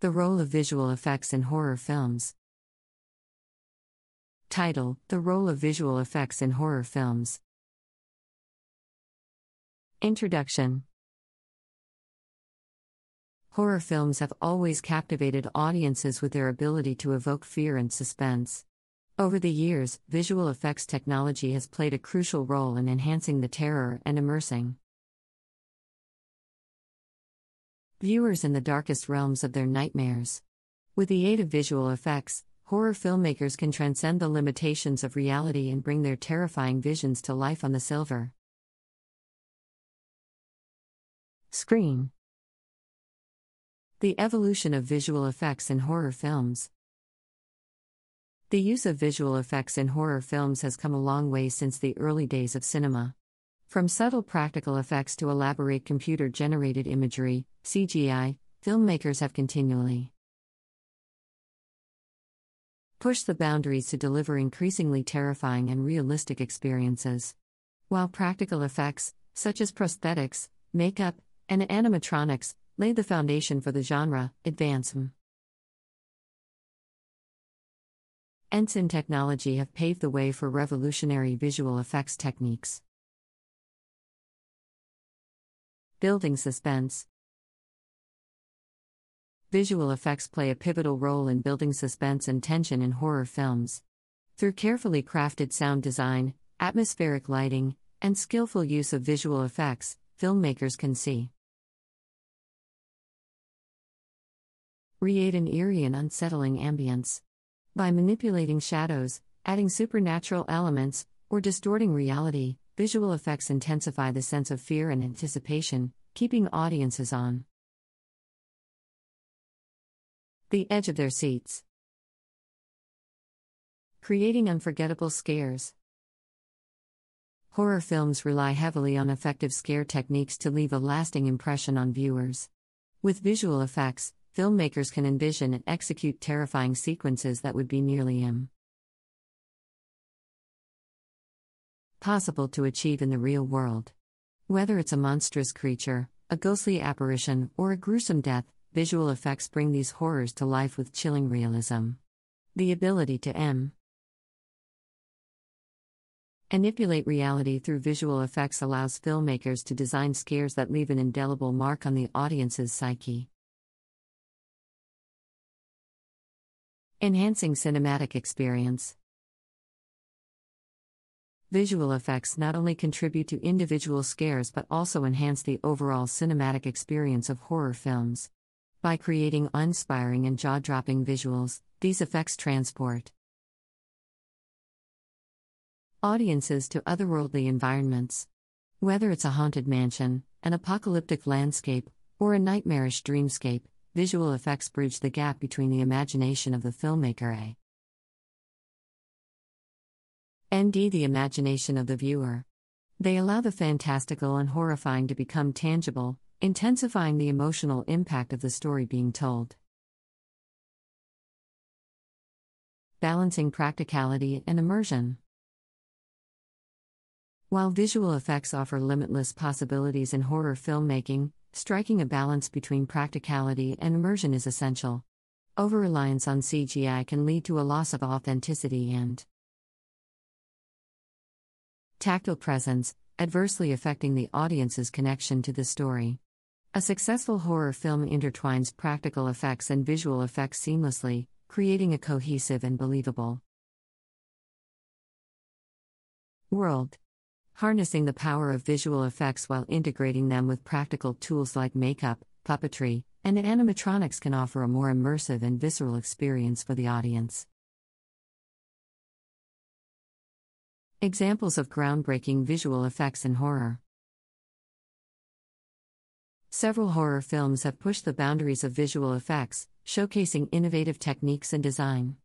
The role of visual effects in horror films. Title The role of visual effects in horror films. Introduction Horror films have always captivated audiences with their ability to evoke fear and suspense. Over the years, visual effects technology has played a crucial role in enhancing the terror and immersing viewers in the darkest realms of their nightmares. With the aid of visual effects, horror filmmakers can transcend the limitations of reality and bring their terrifying visions to life on the silver screen. The evolution of visual effects in horror films. The use of visual effects in horror films has come a long way since the early days of cinema. From subtle practical effects to elaborate computer generated imagery, CGI, filmmakers have continually pushed the boundaries to deliver increasingly terrifying and realistic experiences. While practical effects, such as prosthetics, makeup, and animatronics, laid the foundation for the genre, advancement. Ensign technology have paved the way for revolutionary visual effects techniques. Building suspense. Visual effects play a pivotal role in building suspense and tension in horror films. Through carefully crafted sound design, atmospheric lighting, and skillful use of visual effects, filmmakers can see create an eerie and unsettling ambience. By manipulating shadows, adding supernatural elements, or distorting reality, visual effects intensify the sense of fear and anticipation, keeping audiences on the edge of their seats. Creating unforgettable scares. Horror films rely heavily on effective scare techniques to leave a lasting impression on viewers. With visual effects, filmmakers can envision and execute terrifying sequences that would be nearly impossible to achieve in the real world. Whether it's a monstrous creature, a ghostly apparition, or a gruesome death, visual effects bring these horrors to life with chilling realism. The ability to M. Manipulate reality through visual effects allows filmmakers to design scares that leave an indelible mark on the audience's psyche. Enhancing cinematic experience. Visual effects not only contribute to individual scares but also enhance the overall cinematic experience of horror films. By creating inspiring and jaw dropping visuals, these effects transport audiences to otherworldly environments. Whether it's a haunted mansion, an apocalyptic landscape, or a nightmarish dreamscape, visual effects bridge the gap between the imagination of the filmmaker A and D the imagination of the viewer. They allow the fantastical and horrifying to become tangible, intensifying the emotional impact of the story being told. Balancing practicality and immersion. While visual effects offer limitless possibilities in horror filmmaking, striking a balance between practicality and immersion is essential. Over reliance on CGI can lead to a loss of authenticity and tactile presence, adversely affecting the audience's connection to the story. A successful horror film intertwines practical effects and visual effects seamlessly, creating a cohesive and believable world harnessing the power of visual effects while integrating them with practical tools like makeup, puppetry, and animatronics can offer a more immersive and visceral experience for the audience. Examples of groundbreaking visual effects in horror. Several horror films have pushed the boundaries of visual effects, showcasing innovative techniques and design.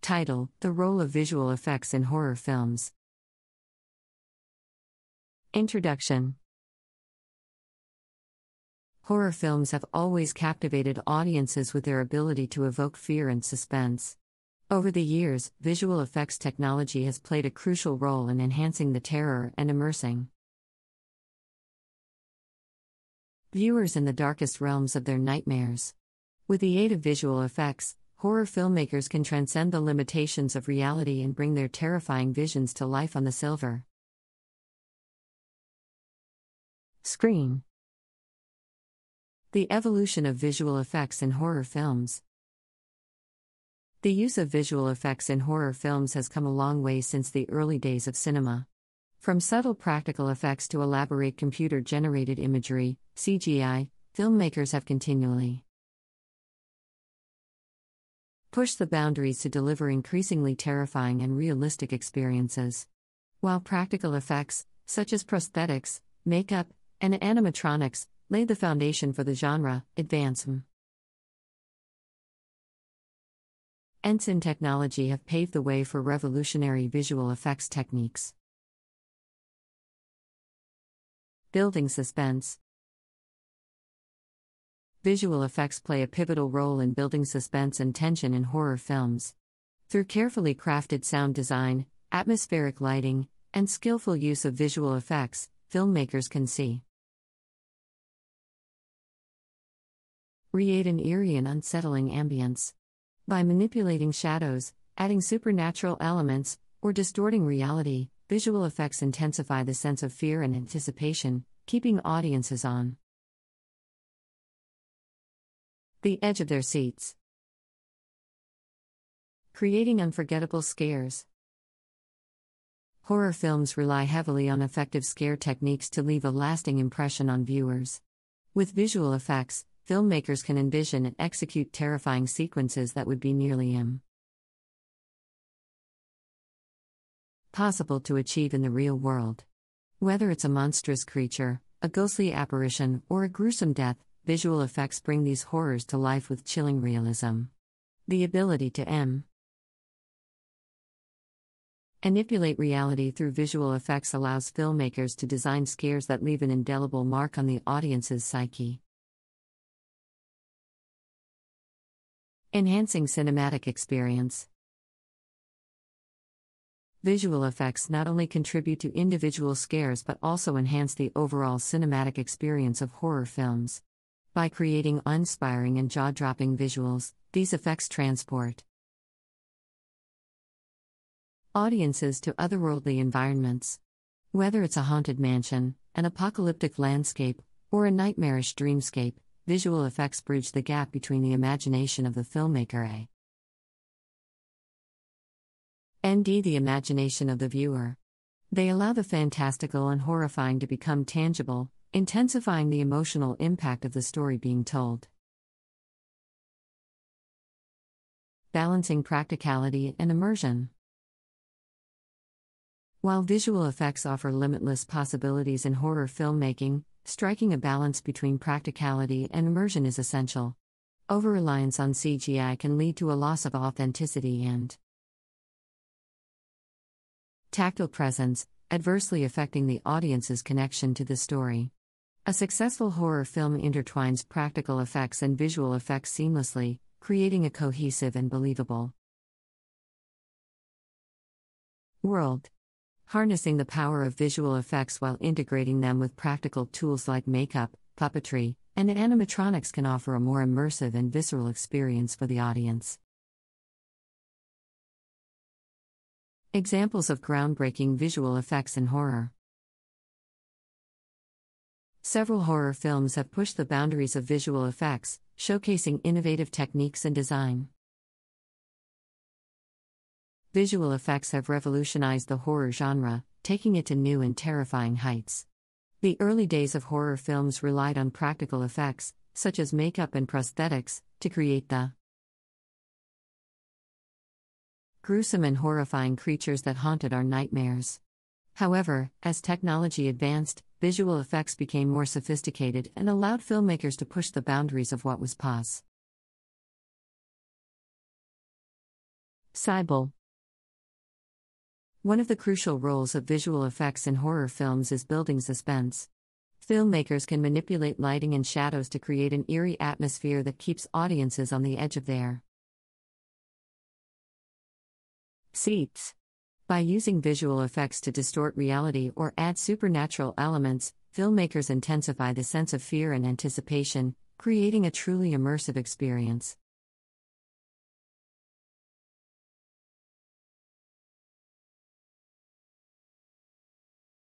Title The Role of Visual Effects in Horror Films. Introduction Horror films have always captivated audiences with their ability to evoke fear and suspense. Over the years, visual effects technology has played a crucial role in enhancing the terror and immersing viewers in the darkest realms of their nightmares. With the aid of visual effects, horror filmmakers can transcend the limitations of reality and bring their terrifying visions to life on the silver screen. The evolution of visual effects in horror films. The use of visual effects in horror films has come a long way since the early days of cinema. From subtle practical effects to elaborate computer generated imagery, CGI, filmmakers have continually pushed the boundaries to deliver increasingly terrifying and realistic experiences. While practical effects, such as prosthetics, makeup, and animatronics, laid the foundation for the genre, advancement. Ensign technology have paved the way for revolutionary visual effects techniques. Building suspense. Visual effects play a pivotal role in building suspense and tension in horror films. Through carefully crafted sound design, atmospheric lighting, and skillful use of visual effects, filmmakers can see. Create an eerie and unsettling ambience. By manipulating shadows, adding supernatural elements, or distorting reality, visual effects intensify the sense of fear and anticipation, keeping audiences on the edge of their seats. Creating unforgettable scares. Horror films rely heavily on effective scare techniques to leave a lasting impression on viewers. With visual effects, filmmakers can envision and execute terrifying sequences that would be nearly impossible to achieve in the real world. Whether it's a monstrous creature, a ghostly apparition, or a gruesome death, visual effects bring these horrors to life with chilling realism. The ability to M. Manipulate reality through visual effects allows filmmakers to design scares that leave an indelible mark on the audience's psyche. Enhancing cinematic experience. Visual effects not only contribute to individual scares but also enhance the overall cinematic experience of horror films. By creating inspiring and jaw dropping visuals, these effects transport audiences to otherworldly environments. Whether it's a haunted mansion, an apocalyptic landscape, or a nightmarish dreamscape, visual effects bridge the gap between the imagination of the filmmaker A and D the imagination of the viewer. They allow the fantastical and horrifying to become tangible, intensifying the emotional impact of the story being told. Balancing practicality and immersion. While visual effects offer limitless possibilities in horror filmmaking, striking a balance between practicality and immersion is essential. Over reliance on CGI can lead to a loss of authenticity and tactile presence, adversely affecting the audience's connection to the story. A successful horror film intertwines practical effects and visual effects seamlessly, creating a cohesive and believable world harnessing the power of visual effects while integrating them with practical tools like makeup, puppetry, and animatronics can offer a more immersive and visceral experience for the audience. Examples of groundbreaking visual effects in horror. Several horror films have pushed the boundaries of visual effects, showcasing innovative techniques and design. Visual effects have revolutionized the horror genre, taking it to new and terrifying heights. The early days of horror films relied on practical effects, such as makeup and prosthetics, to create the gruesome and horrifying creatures that haunted our nightmares. However, as technology advanced, visual effects became more sophisticated and allowed filmmakers to push the boundaries of what was possible. Cybele one of the crucial roles of visual effects in horror films is building suspense. Filmmakers can manipulate lighting and shadows to create an eerie atmosphere that keeps audiences on the edge of their seats. By using visual effects to distort reality or add supernatural elements, filmmakers intensify the sense of fear and anticipation, creating a truly immersive experience.